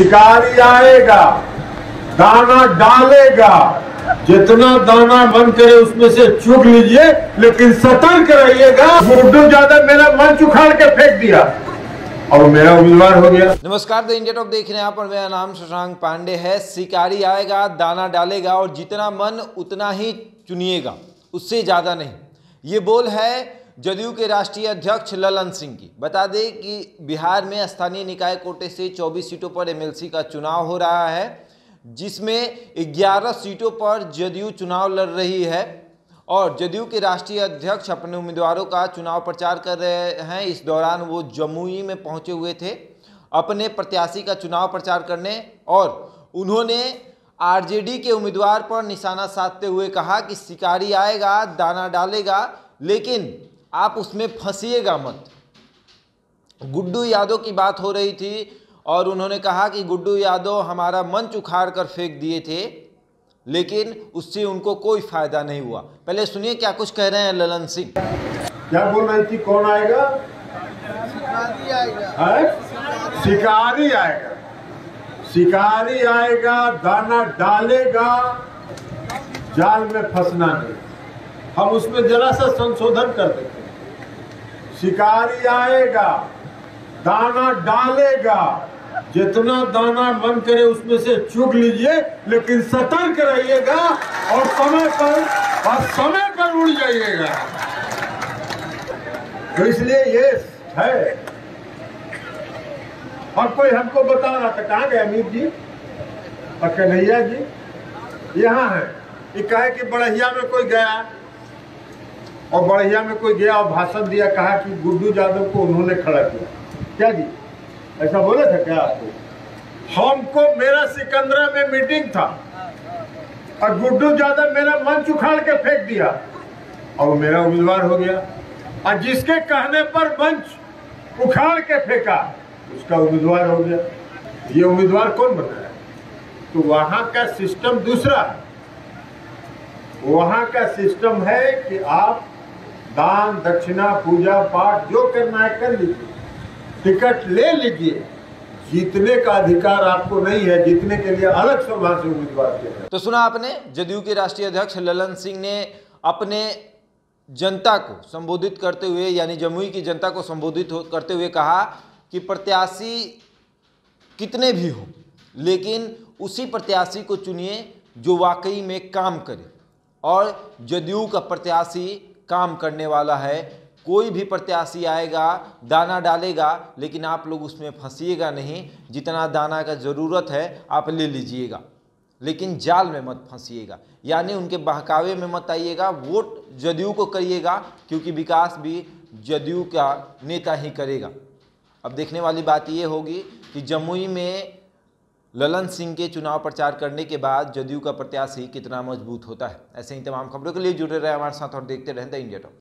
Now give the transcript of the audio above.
शिकारी आएगा, दाना डालेगा। जितना दाना मन करे उसमें से चुग लीजिए, लेकिन सतर्क रहिएगा। गुड्डू ज़्यादा मेरा मन उखाड़ के फेंक दिया। और मेरा उम्मीदवार हो गया। नमस्कार, द इंडिया टॉप देख रहे हैं आप और मेरा नाम शशांक पांडे है। शिकारी आएगा, दाना डालेगा और जितना मन, उतना ही चुनिएगा, उससे ज़्यादा नहीं। ये बोल है जदयू के राष्ट्रीय अध्यक्ष ललन सिंह की। बता दें कि बिहार में स्थानीय निकाय कोटे से 24 सीटों पर एमएलसी का चुनाव हो रहा है, जिसमें 11 सीटों पर जदयू चुनाव लड़ रही है और जदयू के राष्ट्रीय अध्यक्ष अपने उम्मीदवारों का चुनाव प्रचार कर रहे हैं। इस दौरान वो जमुई में पहुँचे हुए थे, अपने प्रत्याशी का चुनाव प्रचार करने और उन्होंने आरजेडी के उम्मीदवार पर निशाना साधते हुए कहा कि शिकारी आएगा, दाना डालेगा, लेकिन आप उसमें फंसिएगा मत। गुड्डू यादव की बात हो रही थी और उन्होंने कहा कि गुड्डू यादव हमारा मंच उखाड़ कर फेंक दिए थे लेकिन उससे उनको कोई फ़ायदा नहीं हुआ। पहले सुनिए क्या कुछ कह रहे हैं ललन सिंह। क्या बोल रही थी कौन आएगा। है? शिकारी आएगा। शिकारी आएगा दाना डालेगा जाल में फंसना नहीं। हम उसमें जरा सा संशोधन कर देते हैं। शिकारी आएगा, दाना डालेगा। जितना दाना मन करे उसमें से चुग लीजिए, लेकिन सतर्क रहिएगा और समय पर, और समय पर उड़ जाइएगा। तो इसलिए ये है। और कोई हमको बता रहा था, कहाँ गए अमित जी? और कन्हैया जी, यहाँ है। ये कहे कि बड़हिया में कोई गया और बड़हिया में कोई गया और भाषण दिया, कहा कि गुड्डू यादव को उन्होंने खड़ा किया। क्या जी? ऐसा बोले थे क्या आपको हमको मेरा सिकंदरा में मीटिंग था और गुड्डू यादव मेरा मंच उखाड़ के फेंक दिया और मेरा उम्मीदवार हो गया। और जिसके कहने पर मंच उखाड़ के फेंका, उसका उम्मीदवार हो गया। ये उम्मीदवार कौन बनाया? तो वहाँ का सिस्टम दूसरा वहाँ का सिस्टम है कि आप दान, दक्षिणा, पूजा, पाठ, जो करना है कर लीजिए। टिकट ले लीजिए। जीतने का अधिकार आपको नहीं है, जीतने के लिए अलग से वहाँ से उम्मीदवार किया तो सुना आपने, जदयू के राष्ट्रीय अध्यक्ष ललन सिंह ने अपने जनता को संबोधित करते हुए, यानी जमुई की जनता को संबोधित करते हुए कहा कि प्रत्याशी कितने भी हो, लेकिन उसी प्रत्याशी को चुनिए जो वाकई में काम करे। और जदयू का प्रत्याशी काम करने वाला है, कोई भी प्रत्याशी आएगा, दाना डालेगा, लेकिन आप लोग उसमें फंसीएगा नहीं। जितना दाना का ज़रूरत है, आप ले लीजिएगा। लेकिन जाल में मत फंसीएगा। यानी उनके बहकावे में मत आइएगा, वोट जदयू को करिएगा, क्योंकि विकास भी जदयू का नेता ही करेगा। अब देखने वाली बात ये होगी कि जमुई में ललन सिंह के चुनाव प्रचार करने के बाद जदयू का प्रत्याशी कितना मज़बूत होता है? ऐसे ही तमाम खबरों के लिए जुड़े रहे हमारे साथ और देखते रहें द इंडिया टॉप।